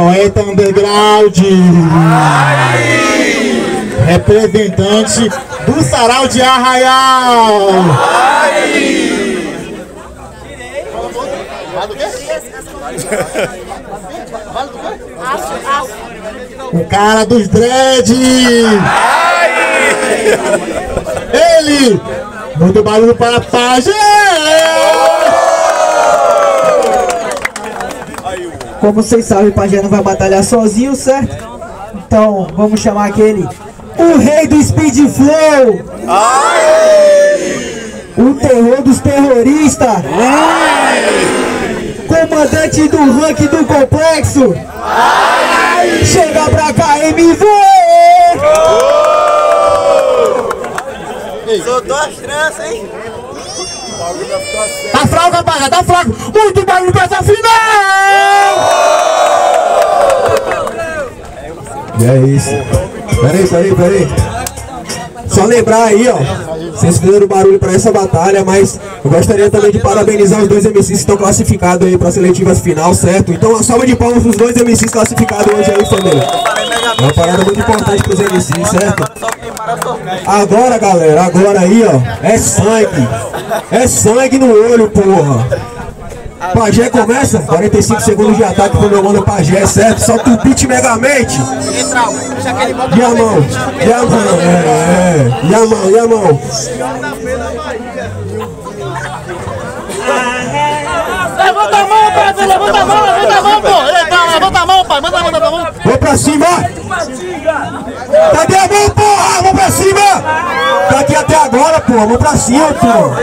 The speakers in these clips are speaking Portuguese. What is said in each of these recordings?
poeta underground. Representante do Sarau de Arraial. O cara dos dread. Ele. Muito barulho para Pajé. Como vocês sabem, o Pajé não vai batalhar sozinho, certo? Então, vamos chamar aquele o rei do speed flow. O terror dos terroristas. Comandante do ranking do complexo. Chega pra cá, MV. Soltou as tranças, hein? Tá fraco, rapaz, tá fraco. Muito barulho pra essa final. E é isso. Peraí, peraí, peraí. Só lembrar aí, ó. Vocês fizeram barulho pra essa batalha, mas eu gostaria também de parabenizar os dois MCs que estão classificados aí pra seletivas final, certo? Então uma salva de palmas pros dois MCs classificados hoje aí, família. É uma parada muito importante pros MCs, certo? Agora, galera, agora aí, ó, é sangue. É sangue no olho, porra. Pajé começa, 45 segundos de ataque pro meu mano Pajé, certo? Solta o beat megamente. E a mão, e a mão, é, é. E a mão, e a mão. Levanta a mão, pai, levanta a mão, levanta a mão, pô. Levanta a mão, pai, manda a mão, levanta a mão. Vou pra cima! Cadê a mão, porra? Vamos pra cima! Tá aqui até agora, porra. Vamos pra cima, porra.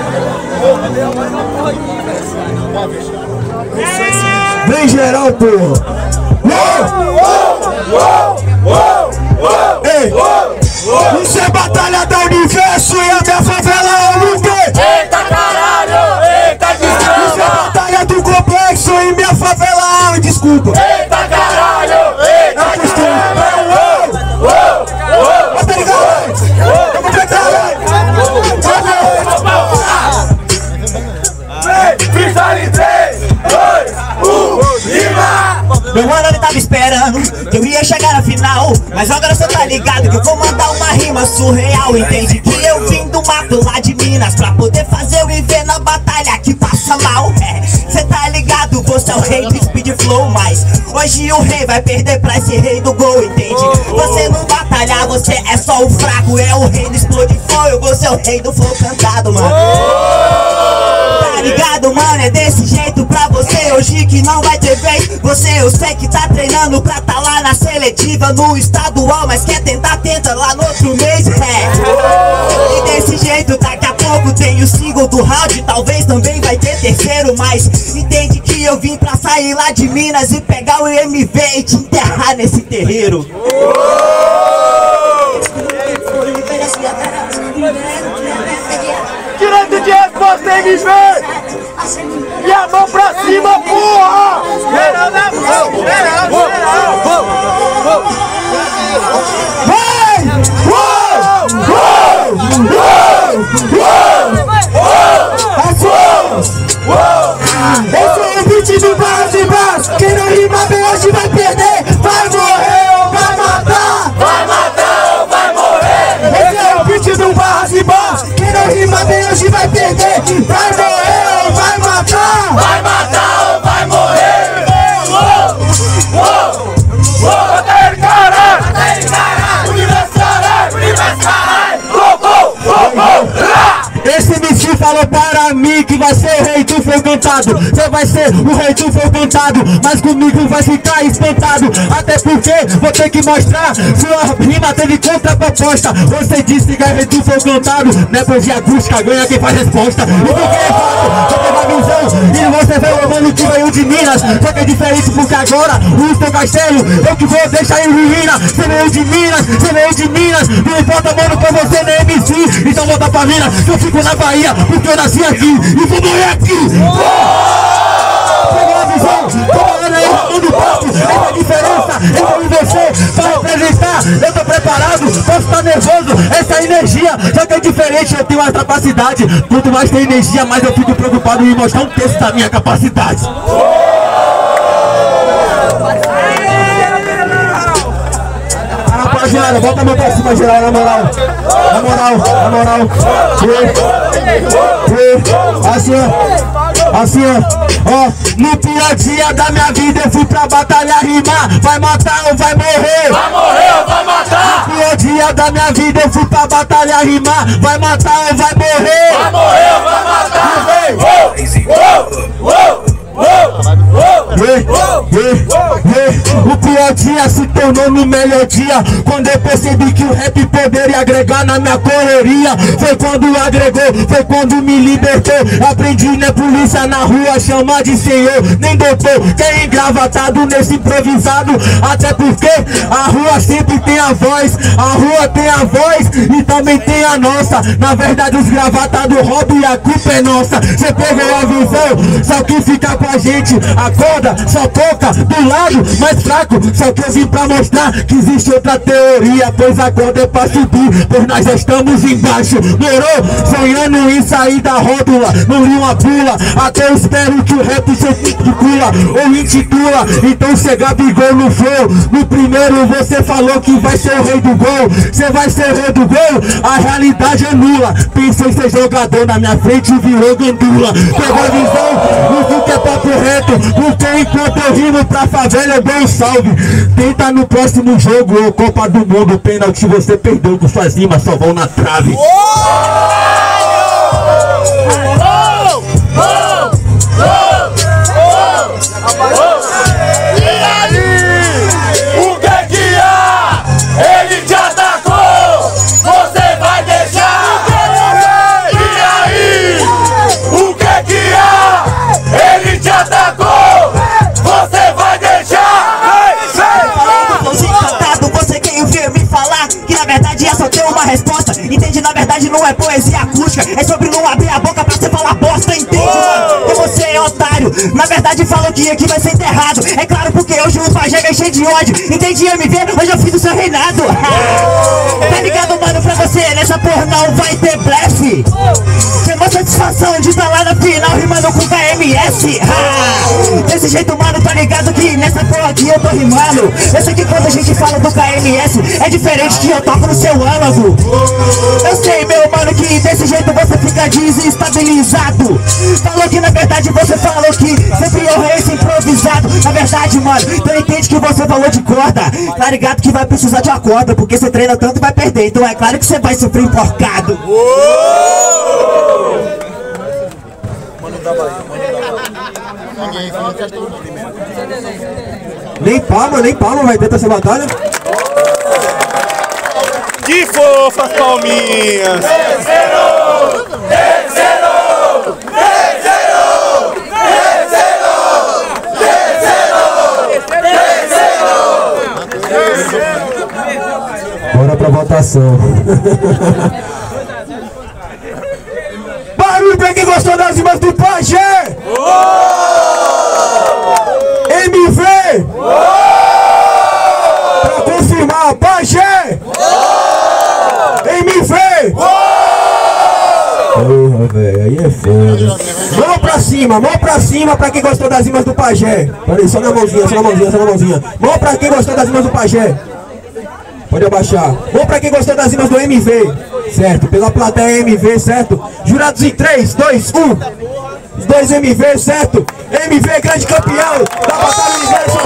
Vem geral, porra. Ei! Isso é batalha da universo e a minha favela é o UT! Eita, caralho, eita, Isso é batalha do complexo e minha favela é Desculpa! Eita, caralho, Mas agora cê tá ligado que eu vou mandar uma rima surreal Entende que eu vim do mato lá de Minas Pra poder fazer o IV na batalha que passa mal É, cê tá ligado, você é o rei do speed flow Mas hoje o rei vai perder pra esse rei do gol, entende? Você não batalhar, você é só o fraco É o rei do explode eu vou ser o rei do flow cantado, mano Tá ligado, mano? É desse jeito você hoje que não vai ter vez. Você eu sei que tá treinando pra tá lá na seletiva, no estadual, mas quer tentar, tenta lá no outro mês, é. E desse jeito, daqui a pouco tem o single do round, talvez também vai ter terceiro, mas entende que eu vim pra sair lá de Minas e pegar o MV e te enterrar nesse terreiro. Resposta, MV! E a mão pra cima, porra! Geral na mão, geral, geral! Uou! Esse é o beat do Barras e Barras Quem não rima bem hoje Vai mim que vai ser o Você vai ser o rei do flow cantado Mas comigo vai ficar espantado. Até porque vou ter que mostrar Sua rima teve contraproposta. Você disse que é rei do flow cantado Não é poesia acústica, ganha quem faz resposta. E porque é fato, você teve a visão. E você vê o mano que veio de Minas. Só que é diferente porque agora o seu castelo Eu que vou deixar em ruína. Você veio de Minas, você veio de Minas. Não importa mano com você nem MC Então volta pra Minas, eu fico na Bahia Porque eu nasci aqui. E vou morrer aqui Pegou a visão, falando aí no palco Essa diferença entre e você Pra representar, eu tô preparado Posso estar nervoso, essa energia Só que é diferente, eu tenho uma capacidade Quanto mais tem energia, mais eu fico preocupado Em mostrar um texto da minha capacidade nada, bota a mão pra cima geral, na moral. Na moral, na moral. E, e, assim, ó. Assim, ó. Ó, no pior dia da minha vida eu fui pra batalha rimar. Vai matar ou vai morrer? Vai morrer ou vai matar? No pior dia da minha vida eu fui pra batalha rimar. Vai matar ou vai morrer? Vai morrer ou vai matar? Ê, O pior dia se tornou no melhor dia. Quando eu percebi que o rap poderia agregar na minha correria Foi quando agregou, foi quando me libertou. Aprendi né polícia na rua chamar de senhor Nem doutor, quem engravatado nesse improvisado Até porque a rua sempre tem a voz A rua tem a voz e também tem a nossa. Na verdade os gravatados roubam e a culpa é nossa. Cê pegou a visão, só que fica com a gente Acorda, só toca do lado mais fraco Só que eu vim pra mostrar que existe outra teoria Pois a corda é pra subir, pois nós já estamos embaixo. Morou? Sonhando em sair da rótula Não li uma pula, até eu espero que o rap se intitula Ou intitula, então cê gabigol no flow No primeiro você falou que vai ser o rei do gol. Cê vai ser o rei do gol, a realidade é nula. Pensei ser jogador na minha frente virou gandula. Pegou a visão, não fica papo reto. Porque enquanto eu rimo pra favela eu dou um salve Tenta no próximo jogo ou Copa do Mundo Pênalti você perdeu com suas rimas só vão na trave Não é poesia acústica É sobre não abrir a boca pra você falar bosta Entende, mano? Que você é otário. Na verdade falou que aqui vai ser enterrado. É claro porque hoje o pajé vem cheio de ódio. Entende, MV? Hoje eu fiz o seu reinado. Tá ligado, mano? Pra você? Nessa porra não vai ter blefe. Tem uma satisfação de estar lá na final rimando com KMS Ah, Desse jeito, mano, tá ligado que nessa porra aqui eu tô rimando. Eu sei que quando a gente fala do KMS É diferente que eu toco no seu âmago. Eu sei, meu mano, que desse jeito você fica desestabilizado. Falou que na verdade você falou que sempre eu esse improvisado. Na verdade, mano, então entende que você falou de corda. Tá ligado que vai precisar de uma corda Porque você treina tanto e vai perder. Então é claro que você vai sofrer enforcado Nem palma, nem palma vai ter essa batalha. Que fofas palminhas! Bora pra votação Barulho pra quem gostou das rimas do Pajé MV Pra confirmar, Pajé MV Porra, velho, aí é foda Mão pra cima, mão pra cima pra quem gostou das rimas do Pajé Peraí, só na mãozinha, só na mãozinha, só na mãozinha Mão pra quem gostou das rimas do Pajé Pode abaixar. Vamos pra quem gostou das rimas do MV. Certo, pela plateia MV, certo? Jurados em 3, 2, 1. Os dois MV, certo? MV, grande campeão da Batalha Universo.